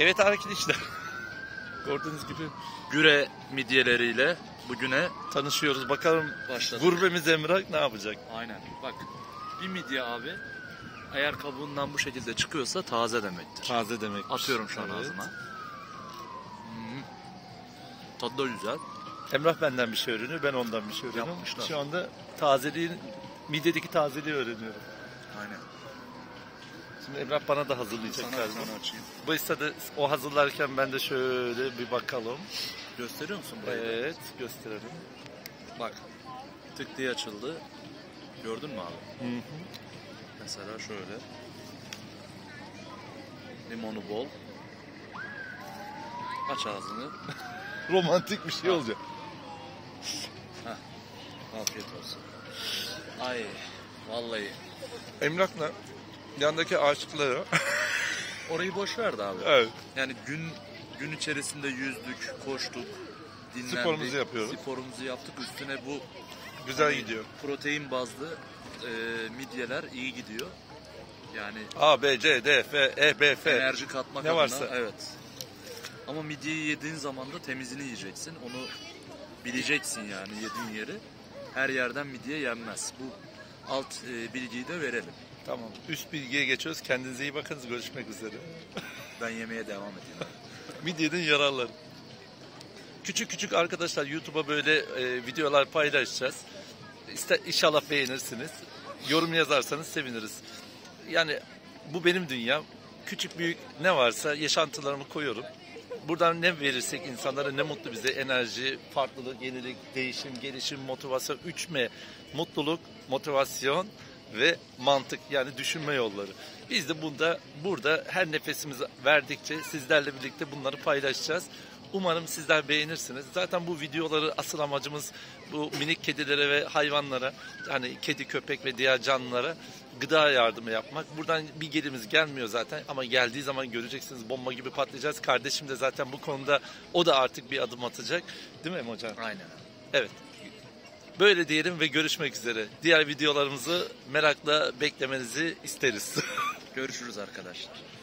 Evet arkadaşlar. Gördüğünüz gibi Güre midyeleriyle bugüne tanışıyoruz. Bakalım başladık. gurbemiz Emrah ne yapacak? Aynen. Bak bir midye abi eğer kabuğundan bu şekilde çıkıyorsa taze demektir. Taze demek. Atıyorum şu an Evet. ağzıma. Hmm. Tadı da güzel. Emrah benden bir şey öğreniyor, ben ondan bir şey öğreniyorum. Yapmışlar. Şu anda tazeliğin, midyedeki tazeliği öğreniyorum. Aynen. Şimdi Emrah bana da hazırlayacak Sana, galiba. sana açayım. Bu da o hazırlarken ben de şöyle bir bakalım. Gösteriyor musun burayı? Evet, gösterelim. Bak. Tık diye açıldı. Gördün mü abi? Hı hı. Mesela şöyle. Limonu bol. Aç ağzını. Romantik bir şey olacak. Afiyet olsun. Ay vallahi. Emrah'la yandaki ağaçlıkları. Orayı boş verdi abi. evet. Yani gün gün içerisinde yüzdük, koştuk, dinlendik. Sporumuzu yapıyoruz. Sporumuzu yaptık. Üstüne bu Güzel hani gidiyor. Protein bazlı e, midyeler iyi gidiyor. Yani A, B, C, D, F, E, B, F. enerji katmak Ne adına varsa. evet. Ama midyeyi yediğin zaman da temizini yiyeceksin. Onu bileceksin yani yediğin yeri. Her yerden midye yenmez. Bu alt e, bilgiyi de verelim. Tamam. Üst bilgiye geçiyoruz. Kendinize iyi bakınız. Görüşmek üzere. Ben yemeye devam edeyim. Midyenin yararları. Küçük küçük arkadaşlar YouTube'a böyle e, videolar paylaşacağız. İşte inşallah beğenirsiniz. Yorum yazarsanız seviniriz. Yani bu benim dünyam. Küçük büyük ne varsa yaşantılarımı koyuyorum. Buradan ne verirsek insanlara ne mutlu bize. Enerji, farklılık, yenilik, değişim, gelişim, motivasyon. 3M. Mutluluk, motivasyon ve mantık yani düşünme yolları. Biz de bunda burada her nefesimizi verdikçe sizlerle birlikte bunları paylaşacağız. Umarım sizler beğenirsiniz. Zaten bu videoları asıl amacımız bu minik kedilere ve hayvanlara hani kedi, köpek ve diğer canlılara gıda yardımı yapmak. Buradan bir gelimiz gelmiyor zaten ama geldiği zaman göreceksiniz bomba gibi patlayacağız. Kardeşim de zaten bu konuda o da artık bir adım atacak. Değil mi hocam? Aynen. Evet. Böyle diyelim ve görüşmek üzere. Diğer videolarımızı merakla beklemenizi isteriz. Görüşürüz arkadaşlar.